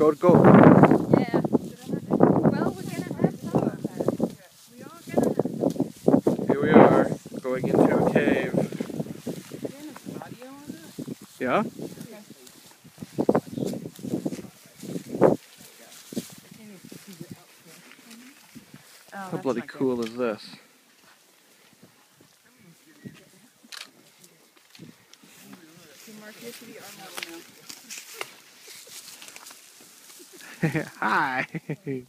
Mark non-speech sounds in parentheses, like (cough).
Go, to go. Yeah. Well, we're gonna have some. We are gonna have some. Here we are, going into a cave. Yeah? How bloody cool is this? (laughs) Hi. (laughs)